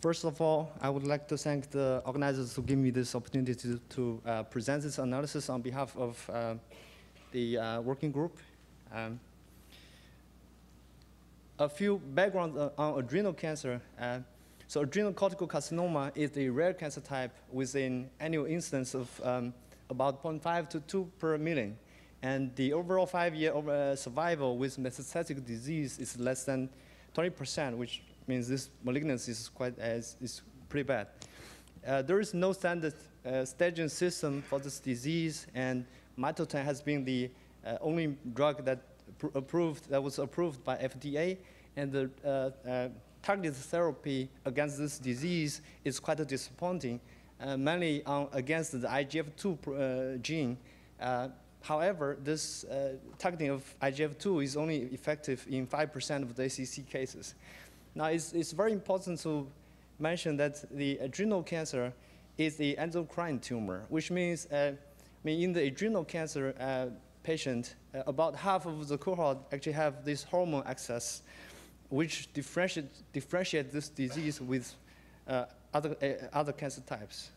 First of all, I would like to thank the organizers who give me this opportunity to, to uh, present this analysis on behalf of uh, the uh, working group. Um, a few background on adrenal cancer. Uh, so adrenal cortical carcinoma is a rare cancer type with an annual incidence of um, about 0.5 to 2 per million. And the overall five-year uh, survival with metastatic disease is less than 20%, which means this malignancy is quite is, is pretty bad. Uh, there is no standard uh, staging system for this disease, and mitotane has been the uh, only drug that approved that was approved by FDA, and the uh, uh, targeted therapy against this disease is quite disappointing, uh, mainly on, against the IGF-2 gene. However, this targeting of IGF-2 is only effective in 5% of the ACC cases. Now, it's, it's very important to mention that the adrenal cancer is the endocrine tumor, which means, uh, I mean, in the adrenal cancer uh, patient, uh, about half of the cohort actually have this hormone excess, which differentiate, differentiate this disease with uh, other, uh, other cancer types.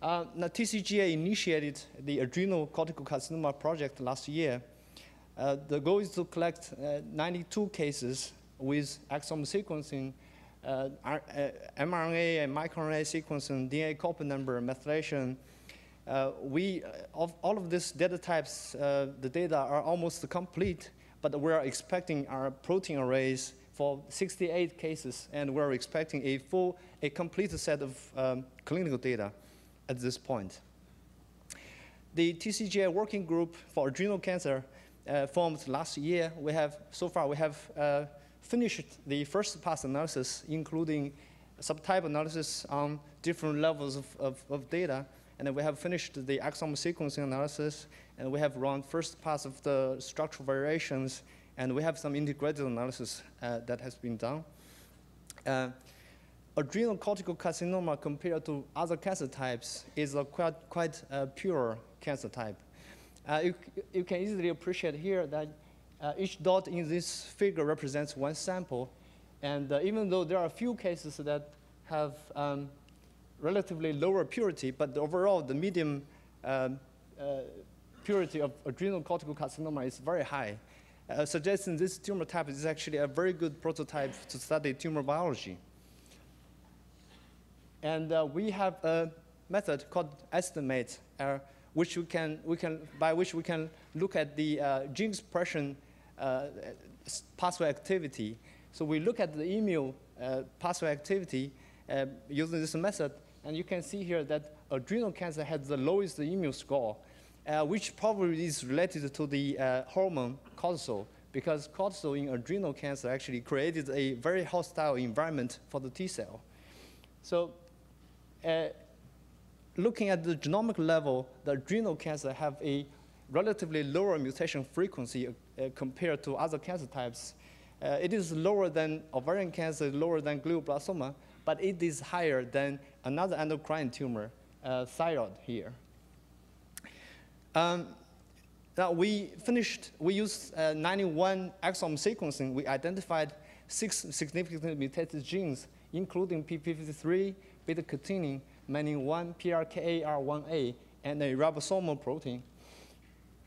Uh, now, TCGA initiated the adrenal cortical carcinoma project last year. The goal is to collect uh, 92 cases with exome sequencing, uh, uh, mRNA and microRNA sequencing, DNA copy number, methylation. Uh, we, of all of these data types, the data are almost complete, but we're expecting our protein arrays for 68 cases, and we're expecting a full, a complete set of um, clinical data at this point. The TCGA working group for adrenal cancer uh, formed last year. We have, so far, we have uh, finished the first pass analysis, including subtype analysis on different levels of, of, of data. And we have finished the exome sequencing analysis, and we have run first pass of the structural variations, and we have some integrated analysis uh, that has been done. Uh, adrenal cortical carcinoma compared to other cancer types is a quite, quite uh, pure cancer type. Uh, you, you can easily appreciate here that uh, each dot in this figure represents one sample. And uh, even though there are a few cases that have um, relatively lower purity, but overall the medium um, uh, purity of adrenal cortical carcinoma is very high, uh, suggesting this tumor type is actually a very good prototype to study tumor biology. And uh, we have a method called estimate, uh, which we can, we can, by which we can look at the gene expression uh, pathway activity. So we look at the immune uh, pathway activity uh, using this method, and you can see here that adrenal cancer has the lowest immune score, which probably is related to the hormone cortisol because cortisol in adrenal cancer actually created a very hostile environment for the T cell. So uh, looking at the genomic level, the adrenal cancer have a relatively lower mutation frequency compared to other cancer types. Uh, it is lower than ovarian cancer, lower than glioblastoma, but it is higher than another endocrine tumor, uh, thyroid here. Um, now we finished, we used uh, 91 exome sequencing. We identified six significantly mutated genes, including P53, beta-catenin, menin-1, PRKAR1A, and a ribosomal protein.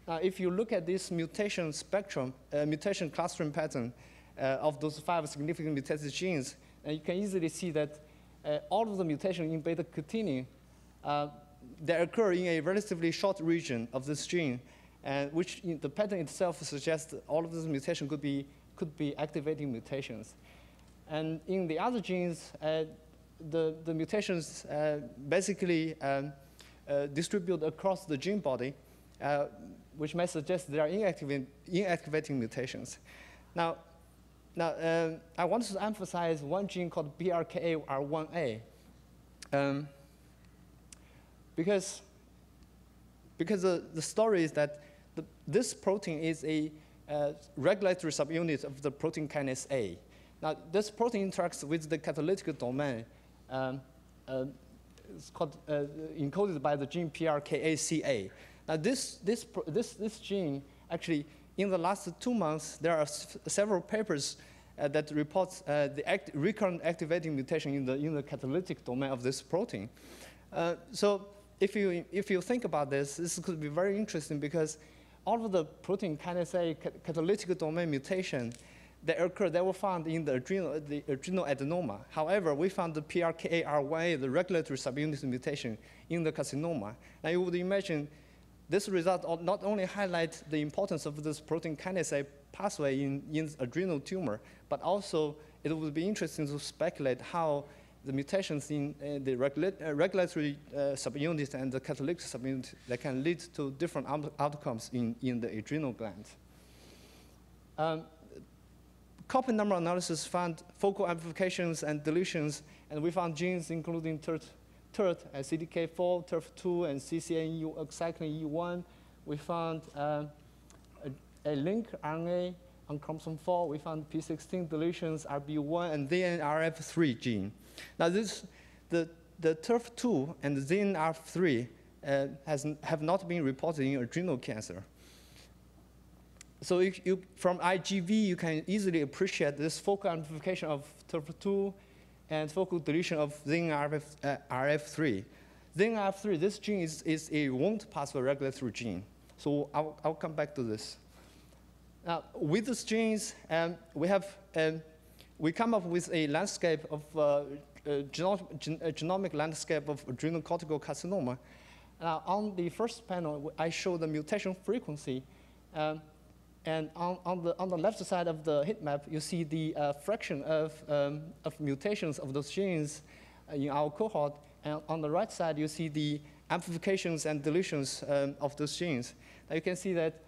Uh, if you look at this mutation spectrum, uh, mutation clustering pattern uh, of those five significant mutated genes, uh, you can easily see that uh, all of the mutations in beta-catenin, uh, they occur in a relatively short region of this gene, and which the pattern itself suggests all of these mutations could be, could be activating mutations. And in the other genes, the, the mutations basically um, distribute across the gene body, uh, which may suggest they are inactivating, mutations. Now, now um, I want to emphasize one gene called PRKAR1A. Um, because because the, the story is that the, this protein is a uh, regulatory subunit of the protein kinase A. Now, this protein interacts with the catalytic domain. Um, uh, it's called, uh, encoded by the gene PRKACA. Now this, this, this, this gene, actually, in the last two months, there are several papers uh, that reports uh, the act recurrent activating mutation in the, in the catalytic domain of this protein. Uh, so if you, if you think about this, this could be very interesting because all of the protein kinase A catalytic domain mutation that occur, they were found in the adrenal, the adrenal adenoma. However, we found the PRKAR1A, the regulatory subunit mutation in the carcinoma. Now you would imagine this result not only highlights the importance of this protein kinase A pathway in, in adrenal tumor, but also it would be interesting to speculate how the mutations in uh, the regula uh, regulatory uh, subunit and the catalytic subunit that can lead to different out outcomes in, in the adrenal gland. Um, copy number analysis found focal amplifications and deletions, and we found genes including TERT, TERT and CDK4, TERF2, and CCNE, cyclin E1. We found uh, a, a link RNA on chromosome 4, we found P16 deletions, RB1, and ZNRF3 gene. Now, this, the, the TERF2 and the ZNRF3 uh, has, have not been reported in adrenal cancer. So you, from IGV, you can easily appreciate this focal amplification of TERF2 and focal deletion of ZNRF, uh, RF3. ZNRF3, this gene is, is a Wnt pathway regulatory gene. So I'll, I'll come back to this. Now, with these genes, um, we have um, we come up with a landscape of uh, uh, genomic, gen genomic landscape of adrenal cortical carcinoma. Now, on the first panel, I show the mutation frequency. Um, and on, on, the, on the left side of the heat map, you see the uh, fraction of, um, of mutations of those genes uh, in our cohort. And on the right side, you see the amplifications and deletions um, of those genes. Now you can see that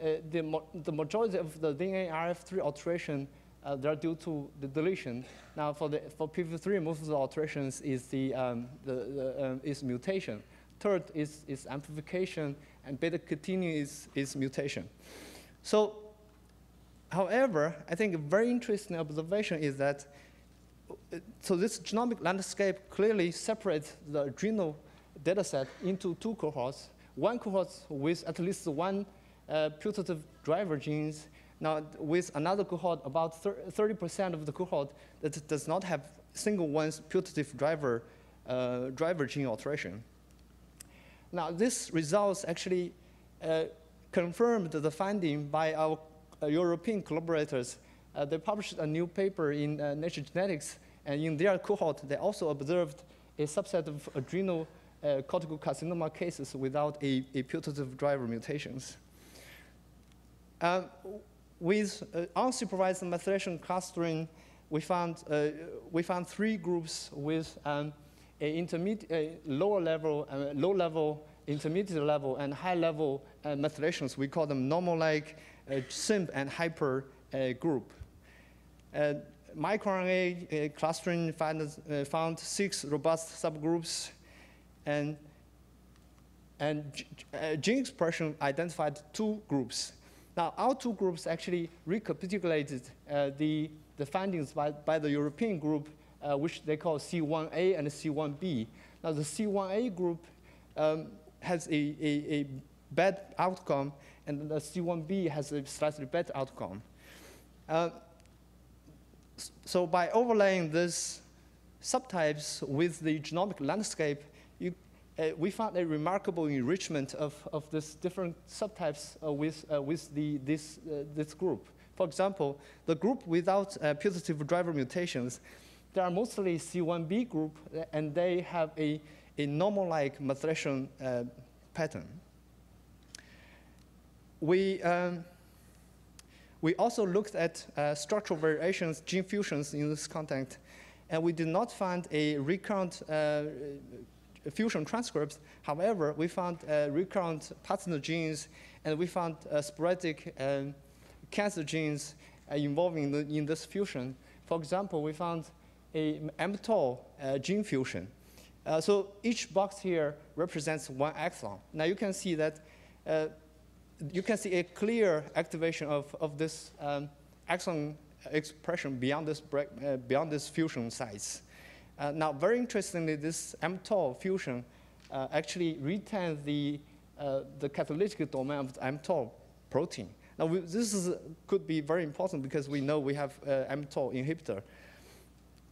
uh, the, the majority of the ZNRF3 alteration uh, they're due to the deletion. Now, for the for PP3, most of the alterations is the, um, the, the um, is mutation. TERT is, is amplification, and beta catenin is, is mutation. So, however, I think a very interesting observation is that uh, so this genomic landscape clearly separates the adrenal dataset into two cohorts. One cohort with at least one uh, putative driver genes. Now, with another cohort, about 30% of the cohort that does not have single one's putative driver, uh, driver gene alteration. Now, this results actually uh, confirmed the finding by our uh, European collaborators. Uh, they published a new paper in uh, Nature Genetics, and in their cohort, they also observed a subset of adrenal cortical carcinoma cases without a, a putative driver mutations. Um, with uh, unsupervised methylation clustering, we found, uh, we found three groups with um, a intermediate, lower level, uh, low level, intermediate level, and high level uh, methylations. We call them normal-like, uh, CIMP, and hyper uh, group. microRNA clustering found, found six robust subgroups, and, and gene expression identified two groups. Now, our two groups actually recapitulated uh, the, the findings by, by the European group, uh, which they call C1A and C1B. Now, the C1A group um, has a, a, a, bad outcome, and the C1B has a slightly better outcome. Uh, so by overlaying these subtypes with the genomic landscape, you uh, we found a remarkable enrichment of, of these different subtypes uh, with, uh, with the, this, uh, this group. For example, the group without uh, putative driver mutations, they are mostly C1b group, and they have a, a normal-like methylation pattern. We, um, we also looked at structural variations, gene fusions in this context, and we did not find a recurrent fusion transcripts. However, we found uh, recurrent partner genes, and we found uh, sporadic um, cancer genes uh, involving the, in this fusion. For example, we found a mTOR uh, gene fusion. Uh, so each box here represents one exon. Now you can see that uh, you can see a clear activation of, of this um, exon expression beyond this, beyond this fusion sites. Uh, now, very interestingly, this mTOR fusion uh, actually retains the, uh, the catalytic domain of the mTOR protein. Now, we, this is, could be very important because we know we have uh, mTOR inhibitor.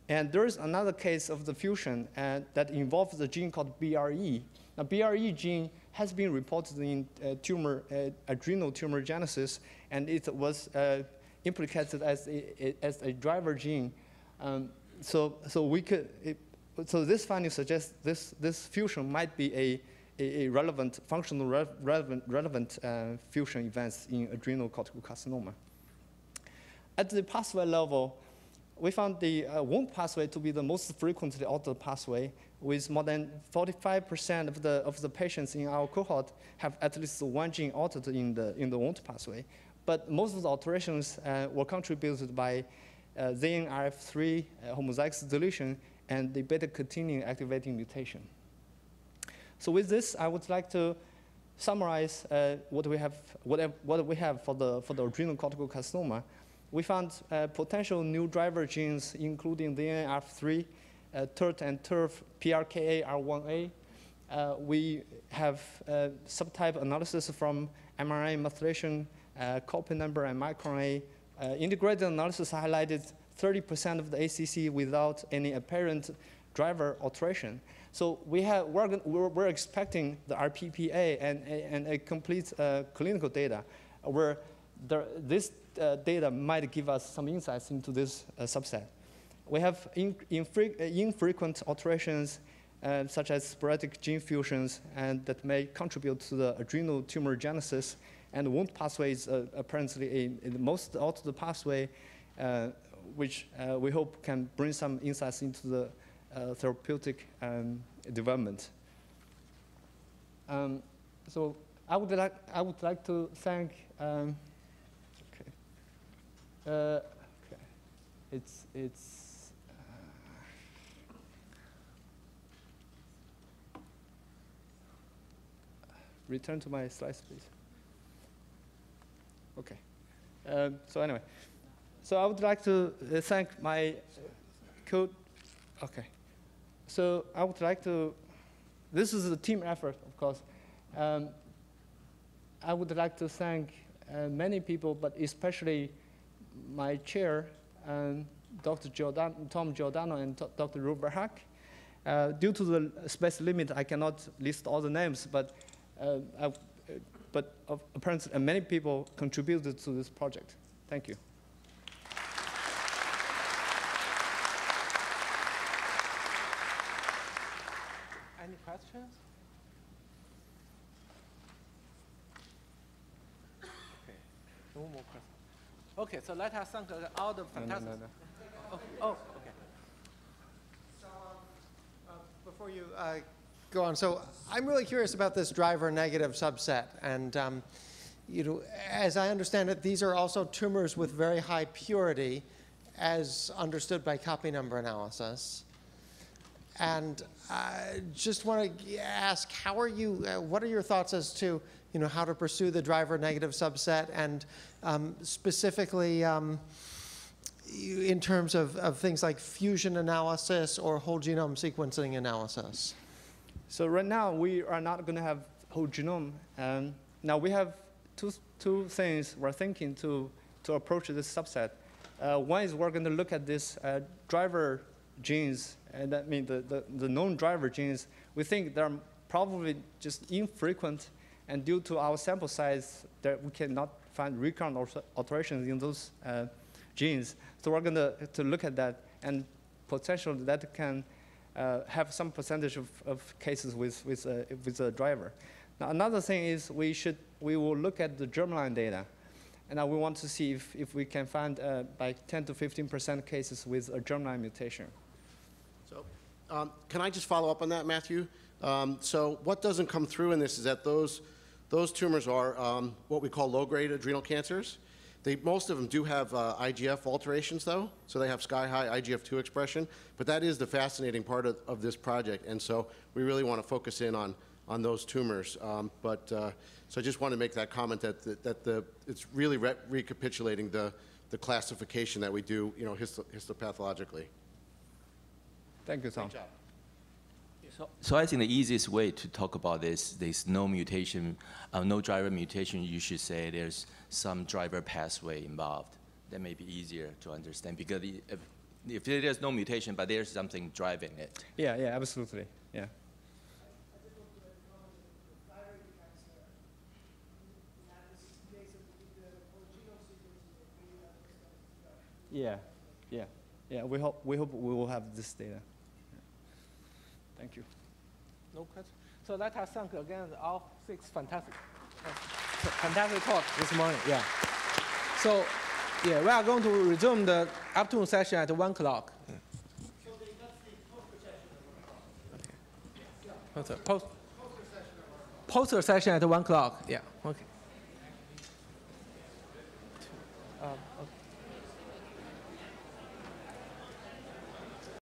And there is another case of the fusion uh, that involves the gene called BRE. Now, BRE gene has been reported in uh, tumor, uh, adrenal tumor genesis, and it was uh, implicated as a, as a driver gene. Um, so, so we could, it, so this finding suggests this, this fusion might be a, a, a relevant, functional re- relevant, relevant uh, fusion events in adrenal cortical carcinoma. At the pathway level, we found the uh, Wnt pathway to be the most frequently altered pathway, with more than 45% of the, of the patients in our cohort have at least one gene altered in the, in the Wnt pathway. But most of the alterations uh, were contributed by uh, ZNRF3 uh, homozygous deletion and the beta-catenin activating mutation. So with this, I would like to summarize uh, what we have, what, what we have for the, for the adrenal cortical carcinoma. We found uh, potential new driver genes, including the NF3, uh, TERT and TERF, PRKA-R1A. Uh, we have uh, subtype analysis from mRNA methylation, uh, copy number, and microRNA. Uh, integrated analysis highlighted 30% of the ACC without any apparent driver alteration. So we have, we're, we're, we're expecting the RPPA and, and a complete clinical data where this uh, data might give us some insights into this uh, subset. We have in, infre- uh, infrequent alterations uh, such as sporadic gene fusions and that may contribute to the adrenal tumor genesis and Wnt pathway is uh, apparently a, a the most altered pathway uh, which we hope can bring some insights into the therapeutic um, development. Um, so I would like I would like to thank. Um. Uh. It's it's. Uh, return to my slides, please. Okay. Um, so anyway, so I would like to uh, thank my co. Okay. So I would like to. This is a team effort, of course. Um, I would like to thank uh, many people, but especially my chair, um, Dr. Giordano, Tom Giordano and Dr. Roel Verhaak. Uh, due to the space limit, I cannot list all the names, but, uh, I, but apparently uh, many people contributed to this project. Thank you. Any questions? Okay, no more questions. Okay, so let us thank uh, all the No, no, fantastic. no, no. Oh, oh, okay. So, uh, before you uh, go on, so I'm really curious about this driver negative subset. And, um, you know, as I understand it, these are also tumors with very high purity, as understood by copy number analysis. And I just want to ask, how are you, uh, what are your thoughts as to, you know, how to pursue the driver negative subset and um, specifically, um, in terms of, of things like fusion analysis or whole genome sequencing analysis? So right now we are not going to have whole genome. Um, now we have two, two things we're thinking to, to approach this subset. Uh, one is we're going to look at this uh, driver genes, and that means the, the, the known driver genes. We think they're probably just infrequent, and due to our sample size, that we cannot find recurrent alterations in those uh, genes. So we're going to, to look at that, and potentially that can uh, have some percentage of, of cases with, with, uh, with a driver. Now, another thing is we should, we will look at the germline data. And now we want to see if, if we can find uh, like 10 to 15% cases with a germline mutation. Um, can I just follow up on that, Matthew? Um, so, what doesn't come through in this is that those, those tumors are um, what we call low-grade adrenal cancers. They, most of them do have uh, IGF alterations, though, so they have sky-high IGF-2 expression. But that is the fascinating part of, of this project, and so we really want to focus in on, on those tumors. Um, but uh, so I just want to make that comment that, that, that the, it's really re- recapitulating the, the classification that we do, you know, histo- histopathologically. Thank you, Tom. Great. So, so I think the easiest way to talk about this, there's no mutation, uh, no driver mutation. You should say there's some driver pathway involved. That may be easier to understand because if, if there's no mutation, but there's something driving it. Yeah, yeah, absolutely. Yeah. Yeah, yeah, yeah. We hope we hope we will have this data. Thank you. No question. So let us thank again all six fantastic, uh, fantastic talk this morning. Yeah. So, yeah, we are going to resume the afternoon session at one o'clock. Okay. Poster, post, poster session at one o'clock. Yeah. Okay.